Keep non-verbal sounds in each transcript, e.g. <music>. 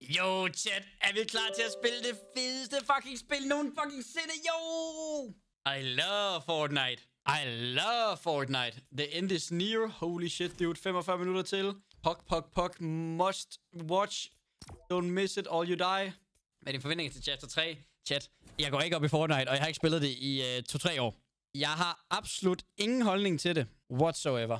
Jo, chat, er vi klar til at spille det fedeste fucking spil nogen fucking sinde? Jo! I love Fortnite. I love Fortnite. The end is near. Holy shit, dude. 45 minutter til. Pok, pok, pok. Must watch. Don't miss it or you die. Er din forventning til Chapter 3? Chat, jeg går ikke op i Fortnite, og jeg har ikke spillet det i uh, 2-3 år. Jeg har absolut ingen holdning til det. Whatsoever.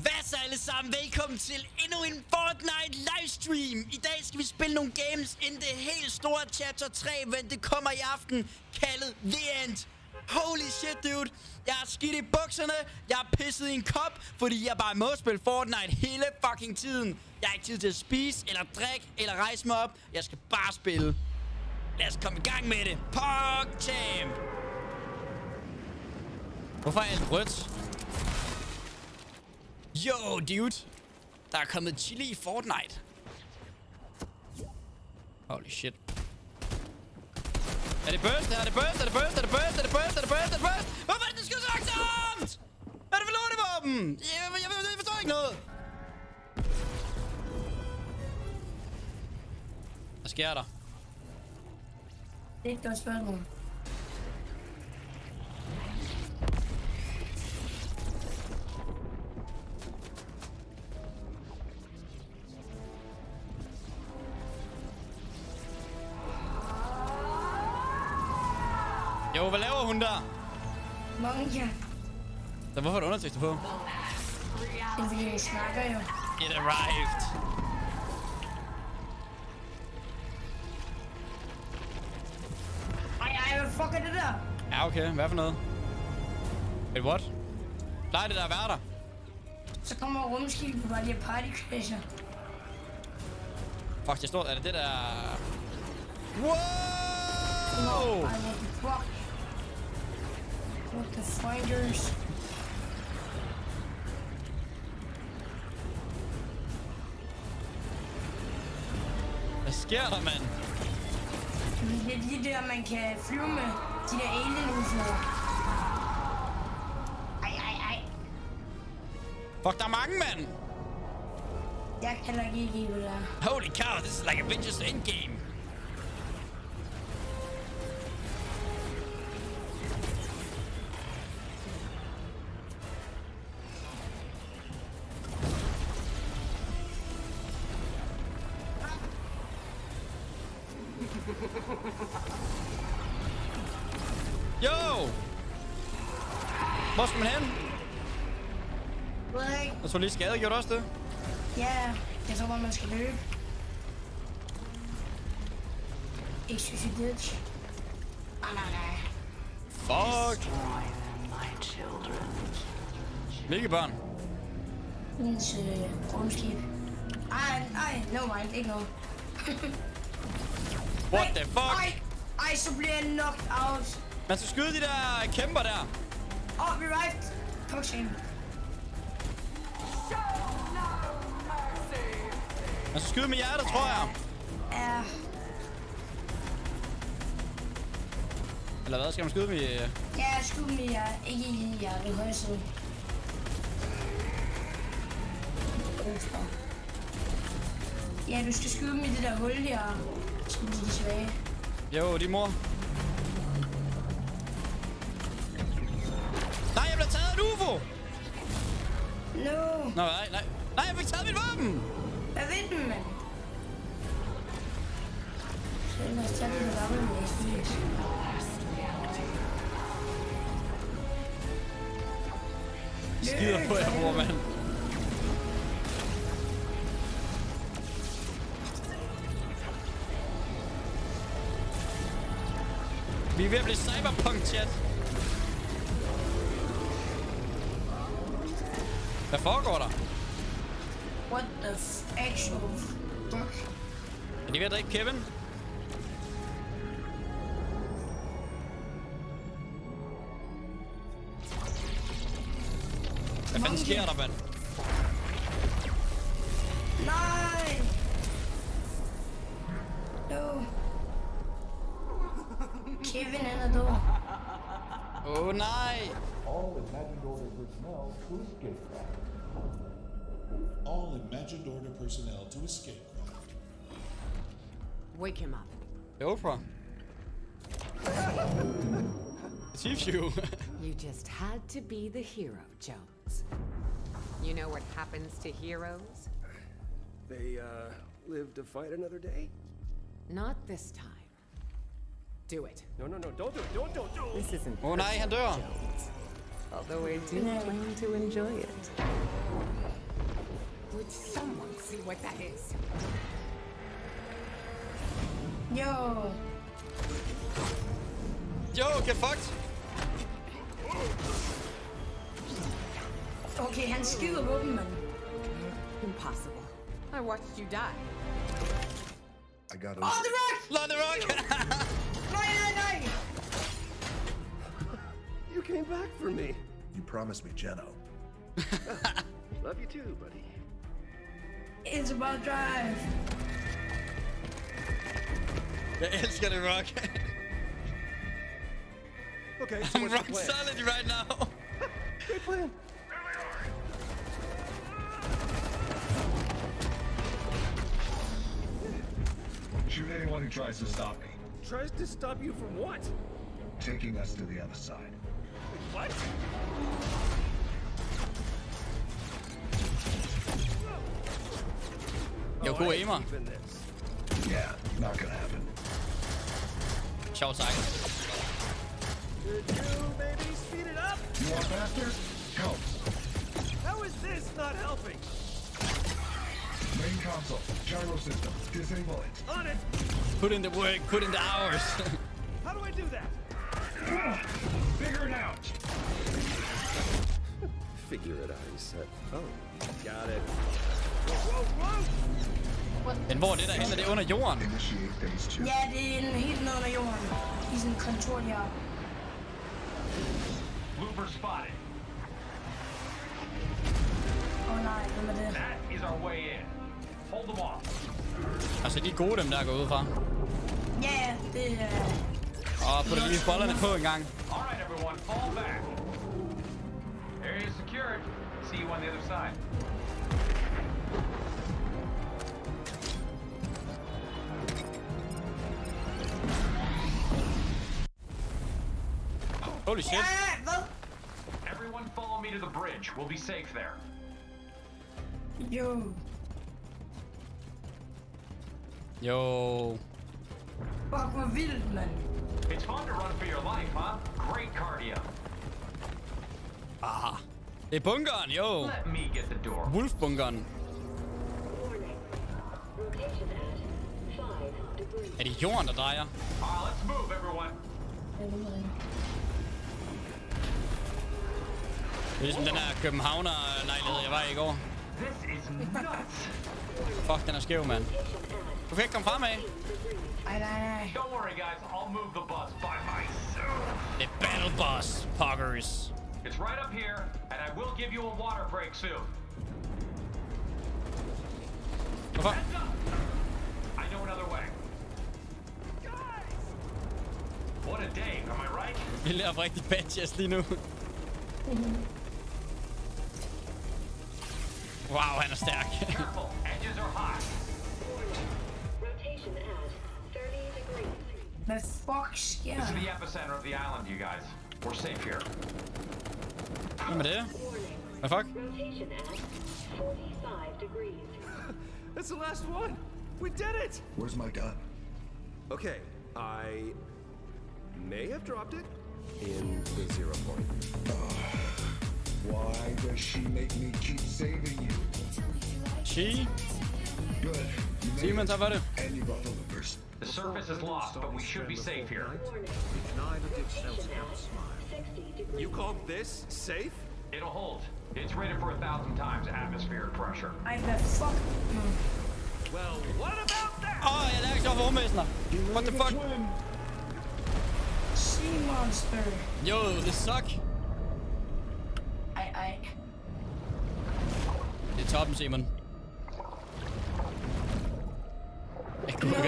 Hvad så alle sammen? Velkommen til endnu en Fortnite livestream. I dag skal vi spille nogle games inden det helt store Chapter 3, men det kommer i aften, kaldet The End. Holy shit, dude. Jeg har skidt i bukserne. Jeg har pisset i en kop, fordi jeg bare må spille Fortnite hele fucking tiden. Jeg har ikke tid til at spise, eller drikke, eller rejse mig op. Jeg skal bare spille. Lad os komme i gang med det. Pog champ. Hvorfor er alt rødt? Yo, dude. Der er kommet chili i Fortnite. Holy shit. Er det burst? Er det burst? Er det burst? Er det burst? Er det burst? Er det burst? Er det burst? Hvorfor er det, det skyder så langsomt? Hvad er det for lortevåben? Jeg, jeg, jeg, jeg forstår ikke noget. Hvad sker der? Det er et godt spørgsmål. Jo, hvad laver hun der? Monja. Så hvorfor er der undertekster på? Er jeg snakker jo. It arrived. Ej, ej, hvad fuck er det der? Ja, okay. Hvad for noget? Wait, what? Plejer det der at være der? Så kommer rumskibet bare lige partycrasher. Fuck, det står... Er det det der... Wow! Ej, what the fuck? What the finders? Hvad sker? Det er de der, man kan flyve med. De der alien UFO'er. Ej, ej, ej. Fuck, der er mange, mand! Jeg kan ikke lide, hvad der er. Holy cow, this is like Avengers Endgame. <laughs> Yo! Hvor skal man hen? Ved jeg ikke? Jeg tror lige skade, gjorde du også det? Ja, jeg tror bare, man skal løbe. Ikke ditch. Ah, nej, nej. Fuck! Hvilke børn? Hendes øh, rumskib. Ej, ej, no mind, ikke noget. <laughs> What the fuck? Ej, ej, så bliver jeg knocked out. Man skal skyde de der kæmper der. Åh, oh, revived. Coaching. Man skal skyde med hjertet, tror jeg. Ja, Eller hvad? Skal man skyde med... ja, skud mig, jeg ikke i hjertet, højre side. Ja, du skal skyde i det der hul der, som de svage. Jo, de mor. Nej, jeg blev taget af en UFO! No, Nå, nej, nej. Nej, jeg fik taget mit våben! hvad ved den, mand? Så lad os tage med våben. Skider på jer, bror, mand. Ved at blive cyberpunk-chat. Hvad foregår der? What the actual fuck? Er de ved at drikke Kevin? Hvad fanden sker der, mand? Oh, nej! All imagined order personnel to escape craft. All imagined order personnel to escape craft. Wake him up. Det Oprah. Chief you. You just had to be the hero, Jones. You know what happens to heroes? They, uh, live to fight another day? Not this time. Do it. No, no, no, don't do it, don't, don't, don't! This isn't Åh oh, nej, han dør. Jones. Although I do plan to enjoy it. Would someone see what that is? Yo. Yo, get fucked. Okay, han skider på dem, mand. Impossible. I watched you die. I got Åh, oh, The Rock! Love the rock. <laughs> You came back for me. You promised me Jeno. <laughs> Love you too, buddy. It's about drive. Jeg gonna Rock. <laughs> Okay, so I'm what's the rock plan? solid right now. <laughs> Great plan. Shoot anyone who tries to stop me. Tries to stop you from what? Taking us to the other side. What? Jo, Oh, god I ain't aimer. keeping this. Yeah, not gonna happen. Sjov sagt. Good you, baby. Speed it up. You want faster? Go. How is this not helping? Main console. Gyro system. Disable it. On it. Put in the work, put in the hours. <laughs> Figure it out, he said. Oh, got it. Whoa, whoa, whoa! Men hvor er det der henne? Er det under jorden? Initiate phase two. Ja, det er en helt nede under jorden. I sådan en kontor her. Looper spotted. Oh, nej, hvem er det? That is our way in. Hold them off. Altså, de er gode, dem der går ud fra. Ja, ja, det er... Og putter lige bollerne på en gang. All right, everyone, fall back. Area is secured. See you on the other side. Holy shit. Ja, ja. Everyone follow me to the bridge. We'll be safe there. Jo. Jo. Fuck, hvor vildt, mand. It's fun to run for your life, huh? Great cardio. Ah. Det er bunkeren, jo. The. Wolf-bunkeren. Er det jorden, der drejer? Det er ligesom den her Københavner-lejlighed, jeg var i i går. Fuck, den er skæv, mand. Du kan ikke komme frem af. Ej, nej, nej. Don't worry, guys. I'll move the bus by myself. Det er Battle Boss, Poggers. It's right up here, and I will give you a water break soon. Hvorfor? Heads up! I know another way. Guys! What a day, am I right? Vi laver rigtig badges lige nu. Wow, han er stærk. Careful, edges are hot. Rotation at 30 degrees. Hvad fuck sker This is the epicenter of the island, you guys. We're safe here. Hvem er det? Warning. Hvad fuck? Rotation at 45 degrees. <laughs> That's the last one. We did it. Where's my gun? Okay, I may have dropped it in the zero point. Why does she make me keep saving you? She? Good. You made Simon, it. så var det. And you brought the loopers. Surface is lost, but we should be safe here. Warning. Rotation at 60 degrees. You called this safe? It'll hold. It's rated for a thousand times atmospheric pressure. Ej, hvad fuck? Well, what about that? Åh, oh, jeg er allergisk over for rumvæsener. What the fuck? Sea Monster. Yo, det suck. Ej, ej. Det er toppen, Simon.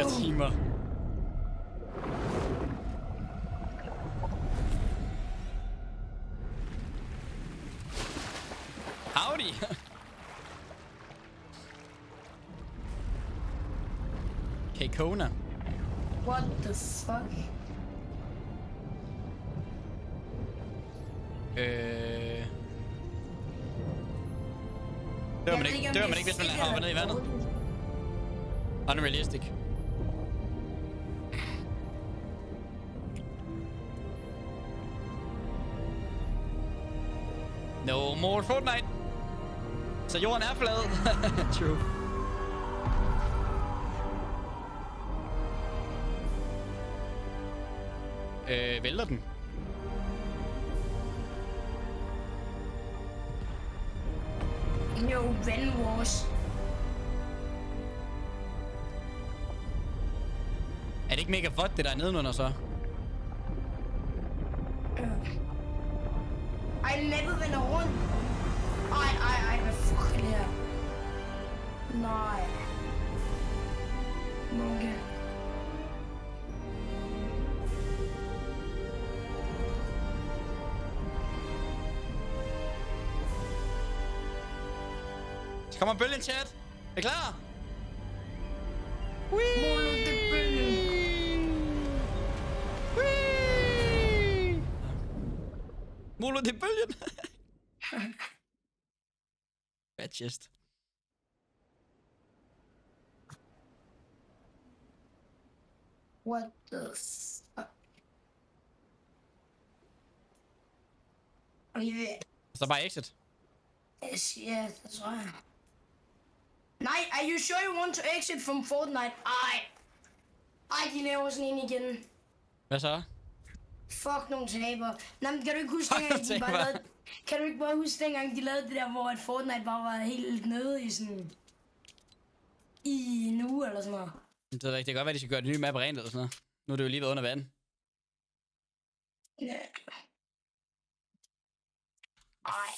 Timer. Howdy. <laughs> Okay, Kona. What the fuck? Øh... Dør man ikke, dør man ikke, hvis man fedt hopper eller ned i vandet? Unrealistic. No more Fortnite. Så jorden er flad. <laughs> True. Øh, vælter den? Jo, vandwars. Er det ikke mega vådt, det der er nedenunder så? Nej. Munke. Så kommer bølgen, chat. Er I klar? Molo, det er bølgen. <laughs> Bad chest. What the fuck? Okay, Så bare exit. yes, ja, det tror jeg. Nej, are you sure you want to exit from Fortnite? Ej. Ej, de laver sådan en igen. Hvad så? Fuck nogle taber. Nå, men kan du ikke huske, Fuck dengang de bare lavede... Kan du ikke bare huske, dengang de lavede det der, hvor at Fortnite bare var helt nede i sådan... I en uge eller sådan noget. Det, ved jeg ikke. det kan godt være, de skal gøre det nye map rent eller sådan noget. Nu er det jo lige været under vand. Ja.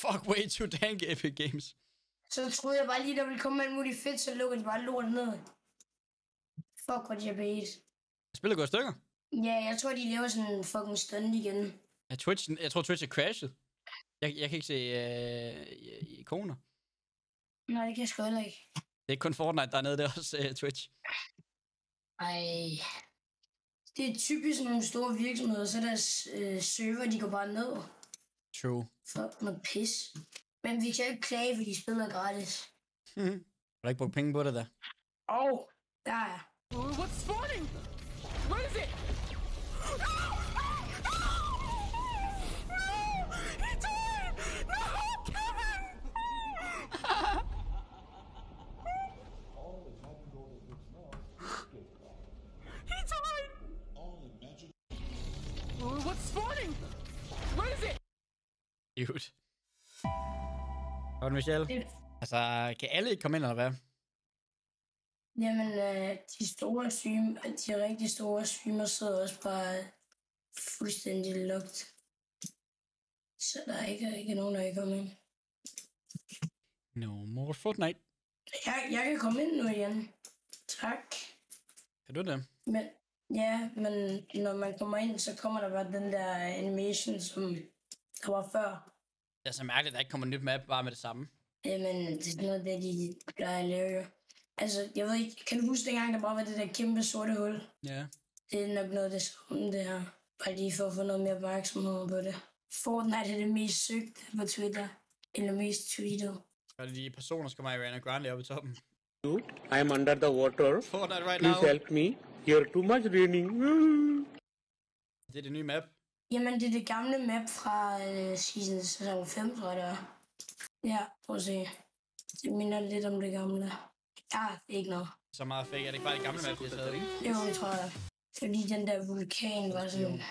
Fuck, way too dank Epic Games. Så troede jeg bare lige, der ville komme alt muligt fedt, så lukker de bare lortet ned. Fuck, hvor de har bedt. Spillet går i stykker. Ja, jeg tror, de laver sådan en fucking stunt igen. Ja, Twitch, jeg tror Twitch er crashet. Jeg, jeg kan ikke se øh, ikoner. Nej, det kan jeg sgu heller ikke. Det er ikke kun Fortnite, der er nede, det er også øh, Twitch. Ej. Det er typisk nogle store virksomheder, så deres øh, server, de går bare ned. True. Fuck noget pis. Men vi kan jo ikke klage, fordi de spiller gratis. Mhm. Har du ikke brugt penge på det der? Åh, oh, der er jeg. What's spawning? What is it? Cute. Godt, Michelle. Det- Altså, kan alle ikke komme ind, eller hvad? Jamen, øh, de store stream, de rigtig store streamer sidder også bare fuldstændig lugt. Så der er ikke, ikke nogen, der kan komme ind. No more Fortnite. Jeg, jeg kan komme ind nu igen. Tak. Kan du det? Men, ja, men når man kommer ind, så kommer der bare den der animation, som der var før. Det er så mærkeligt, at der ikke kommer nyt map bare med det samme. Jamen, det er sådan noget, der de plejer at lave jo. Altså, jeg ved ikke, kan du huske dengang, der bare var det der kæmpe sorte hul? Ja. Det er nok noget det samme, det her. Bare lige for at få noget mere opmærksomhed på det. Fortnite er det mest søgte på Twitter. Eller mest tweetet. Så er det de personer, skal mig Ariana Grande oppe i toppen. I am under the water. Fortnite right Please now. help me. Here too much raining. Det er det nye map. Jamen, det er det gamle map fra øh, season sæson 5, tror jeg, det er. Ja, prøv at se. Det minder lidt om det gamle. Ja, det er ikke noget. Så meget fake. Er det ikke bare det gamle map, de har taget, ikke? Jo, det tror jeg. Fordi den der vulkan var sådan